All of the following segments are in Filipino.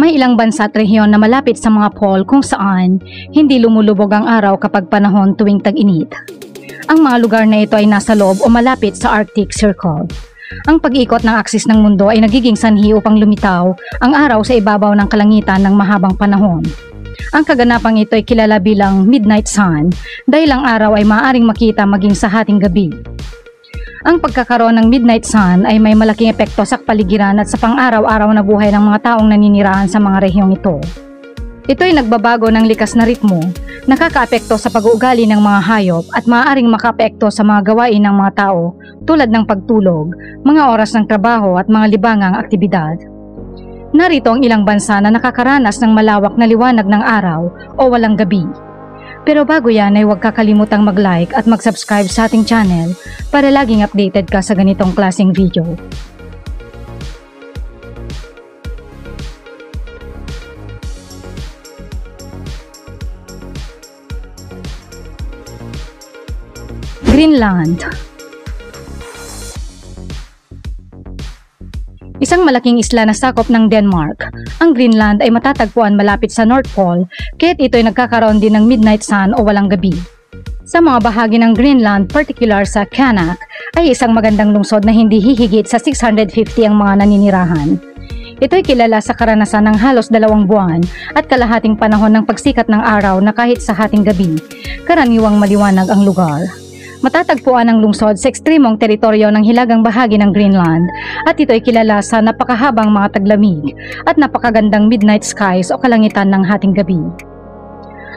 May ilang bansa at rehiyon na malapit sa mga pole kung saan hindi lumulubog ang araw kapag panahon tuwing tag-init. Ang mga lugar na ito ay nasa loob o malapit sa Arctic Circle. Ang pag-ikot ng aksis ng mundo ay nagiging sanhi upang lumitaw ang araw sa ibabaw ng kalangitan ng mahabang panahon. Ang kaganapang ito ay kilala bilang midnight sun dahil ang araw ay maaaring makita maging sa hating gabi. Ang pagkakaroon ng midnight sun ay may malaking epekto sa kapaligiran at sa pang-araw-araw na buhay ng mga taong naninirahan sa mga rehiyong ito. Ito ay nagbabago ng likas na ritmo, nakakaapekto sa pag-uugali ng mga hayop at maaaring makaapekto sa mga gawain ng mga tao tulad ng pagtulog, mga oras ng trabaho at mga libangang aktibidad. Narito ang ilang bansa na nakakaranas ng malawak na liwanag ng araw o walang gabi pero bago yan ay huwag kakalimutang mag-like at mag-subscribe sa ating channel para laging updated ka sa ganitong klaseng video. Greenland Isang malaking isla na sakop ng Denmark, ang Greenland ay matatagpuan malapit sa North Pole kaya't ito ay nagkakaroon din ng midnight sun o walang gabi. Sa mga bahagi ng Greenland, particular sa Kanak, ay isang magandang lungsod na hindi hihigit sa 650 ang mga naninirahan. Ito ay kilala sa karanasan ng halos dalawang buwan at kalahating panahon ng pagsikat ng araw na kahit sa hating gabi, karaniwang maliwanag ang lugar. Matatagpuan ang lungsod sa ekstremong teritoryo ng hilagang bahagi ng Greenland at ito ay kilala sa napakahabang mga taglamig at napakagandang midnight skies o kalangitan ng hating gabi.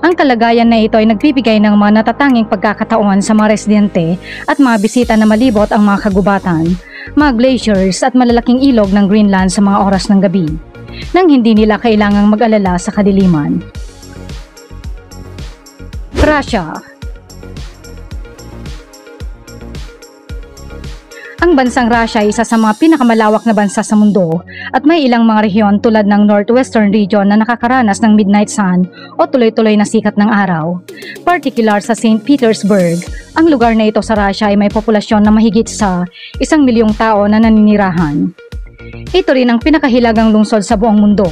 Ang kalagayan na ito ay nagbibigay ng mga natatanging pagkakataon sa mga residente at mga bisita na malibot ang mga kagubatan, mga glaciers at malalaking ilog ng Greenland sa mga oras ng gabi, nang hindi nila kailangang mag-alala sa kadiliman. Russia Ang bansang Russia ay isa sa mga pinakamalawak na bansa sa mundo at may ilang mga rehiyon tulad ng Northwestern region na nakakaranas ng midnight sun o tuloy-tuloy na sikat ng araw. Particular sa St. Petersburg, ang lugar na ito sa Russia ay may populasyon na mahigit sa isang milyong tao na naninirahan. Ito rin ang pinakahilagang lungsod sa buong mundo.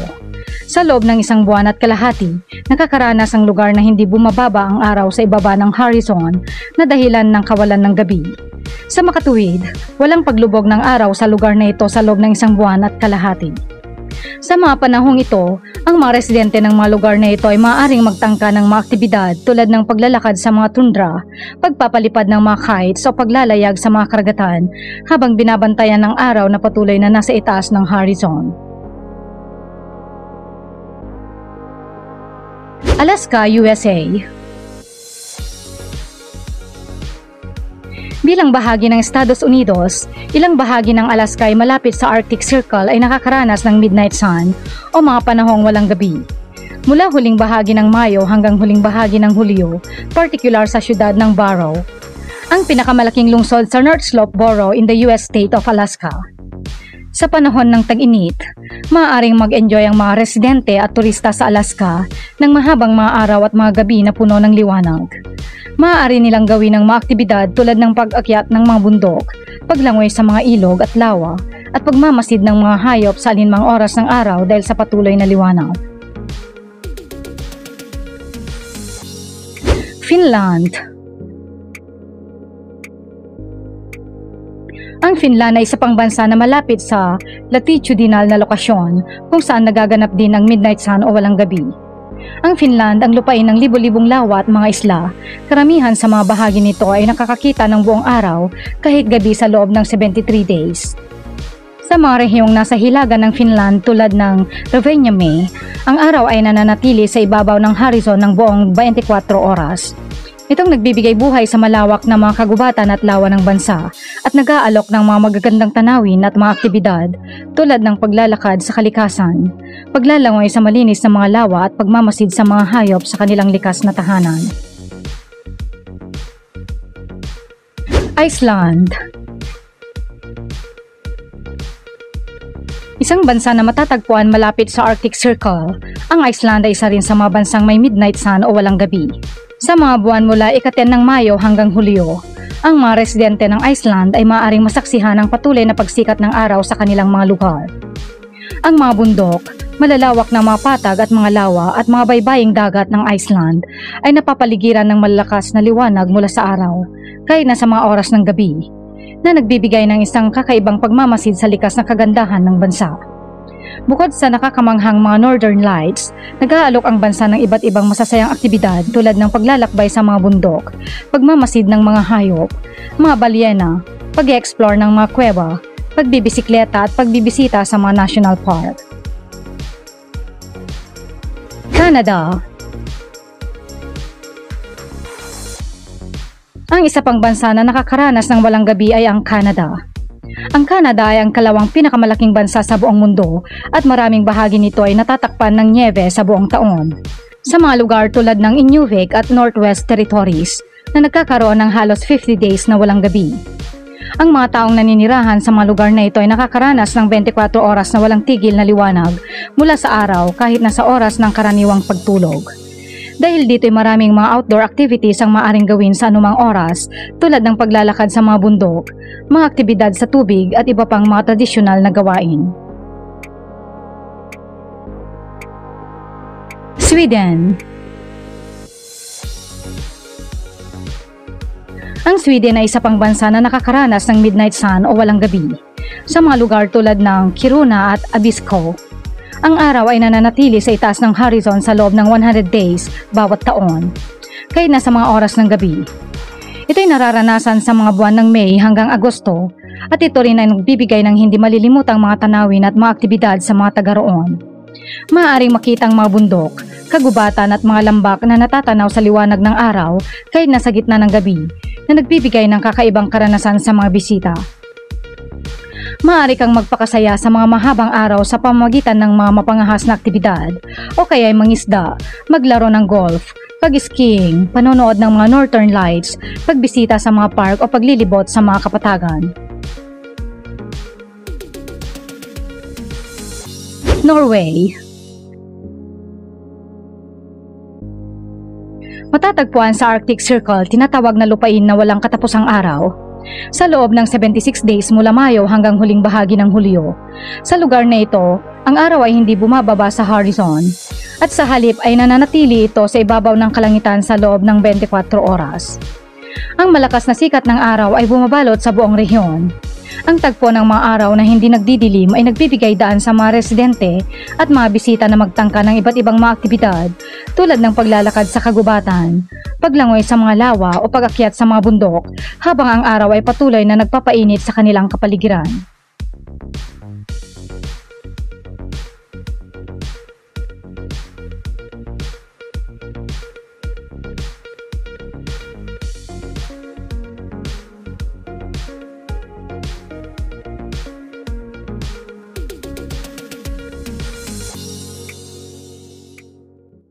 Sa loob ng isang buwan at kalahati, nakakaranas ang lugar na hindi bumababa ang araw sa ibaba ng horizon na dahilan ng kawalan ng gabi. Sa makatuwid, walang paglubog ng araw sa lugar na ito sa loob ng isang buwan at kalahati. Sa mga panahong ito, ang mga residente ng mga lugar na ito ay maaaring magtangka ng mga aktibidad tulad ng paglalakad sa mga tundra, pagpapalipad ng mga kites o paglalayag sa mga karagatan habang binabantayan ng araw na patuloy na nasa itaas ng horizon. Alaska, USA Bilang bahagi ng Estados Unidos, ilang bahagi ng Alaska ay malapit sa Arctic Circle ay nakakaranas ng midnight sun o mga panahong walang gabi. Mula huling bahagi ng Mayo hanggang huling bahagi ng Hulyo, particular sa syudad ng Barrow, ang pinakamalaking lungsod sa North Slope Borough in the US state of Alaska. Sa panahon ng tag-init, maaaring mag-enjoy ang mga residente at turista sa Alaska ng mahabang mga araw at mga gabi na puno ng liwanag maaari nilang gawin ng mga aktibidad tulad ng pag-akyat ng mga bundok, paglangoy sa mga ilog at lawa, at pagmamasid ng mga hayop sa alinmang oras ng araw dahil sa patuloy na liwanag. Finland Ang Finland ay isa pang bansa na malapit sa latitudinal na lokasyon kung saan nagaganap din ang midnight sun o walang gabi. Ang Finland ang lupain ng libo-libong lawa at mga isla. Karamihan sa mga bahagi nito ay nakakakita ng buong araw kahit gabi sa loob ng 73 days. Sa mga rehiyong nasa hilagan ng Finland tulad ng Rovaniemi, ang araw ay nananatili sa ibabaw ng horizon ng buong 24 oras. Itong nagbibigay buhay sa malawak na mga kagubatan at lawa ng bansa at nag-aalok ng mga magagandang tanawin at mga aktibidad tulad ng paglalakad sa kalikasan, paglalangoy sa malinis na mga lawa at pagmamasid sa mga hayop sa kanilang likas na tahanan. Iceland Isang bansa na matatagpuan malapit sa Arctic Circle, ang Iceland ay isa rin sa mga bansang may midnight sun o walang gabi. Sa mga buwan mula ikaten ng Mayo hanggang Hulyo, ang mga residente ng Iceland ay maaaring masaksihan ang patuloy na pagsikat ng araw sa kanilang mga lugar. Ang mga bundok, malalawak na mga patag at mga lawa at mga baybaying dagat ng Iceland ay napapaligiran ng malalakas na liwanag mula sa araw kahit na sa mga oras ng gabi na nagbibigay ng isang kakaibang pagmamasid sa likas na kagandahan ng bansa. Bukod sa nakakamanghang mga Northern Lights, nag-aalok ang bansa ng iba't ibang masasayang aktibidad tulad ng paglalakbay sa mga bundok, pagmamasid ng mga hayop, mga balyena, pag-explore ng mga kuweba, pagbibisikleta at pagbibisita sa mga national park. Canada Ang isa pang bansa na nakakaranas ng walang gabi ay ang Canada. Ang Canada ay ang kalawang pinakamalaking bansa sa buong mundo at maraming bahagi nito ay natatakpan ng niebe sa buong taon. Sa mga lugar tulad ng Inuvik at Northwest Territories na nagkakaroon ng halos 50 days na walang gabi. Ang mga taong naninirahan sa mga lugar na ito ay nakakaranas ng 24 oras na walang tigil na liwanag mula sa araw kahit na sa oras ng karaniwang pagtulog. Dahil dito ay maraming mga outdoor activities ang maaring gawin sa anumang oras tulad ng paglalakad sa mga bundok, mga aktibidad sa tubig at iba pang mga tradisyonal na gawain. Sweden Ang Sweden ay isa pang bansa na nakakaranas ng midnight sun o walang gabi sa mga lugar tulad ng Kiruna at Abisko ang araw ay nananatili sa itaas ng horizon sa loob ng 100 days bawat taon, kaya nasa mga oras ng gabi. Ito'y nararanasan sa mga buwan ng May hanggang Agosto at ito rin ay nagbibigay ng hindi malilimutang mga tanawin at mga aktibidad sa mga taga roon. Maaaring makita ang mga bundok, kagubatan at mga lambak na natatanaw sa liwanag ng araw kahit nasa gitna ng gabi na nagbibigay ng kakaibang karanasan sa mga bisita maaari kang magpakasaya sa mga mahabang araw sa pamamagitan ng mga mapangahas na aktibidad. O kaya ay mangisda, maglaro ng golf, pag-skiing, panonood ng mga northern lights, pagbisita sa mga park o paglilibot sa mga kapatagan. Norway. Matatagpuan sa Arctic Circle, tinatawag na lupain na walang katapusang araw sa loob ng 76 days mula Mayo hanggang huling bahagi ng Hulyo. Sa lugar na ito, ang araw ay hindi bumababa sa horizon at sa halip ay nananatili ito sa ibabaw ng kalangitan sa loob ng 24 oras. Ang malakas na sikat ng araw ay bumabalot sa buong rehiyon. Ang tagpo ng mga araw na hindi nagdidilim ay nagbibigay daan sa mga residente at mga bisita na magtangka ng iba't ibang mga aktibidad tulad ng paglalakad sa kagubatan, paglangoy sa mga lawa o pagakyat sa mga bundok habang ang araw ay patuloy na nagpapainit sa kanilang kapaligiran.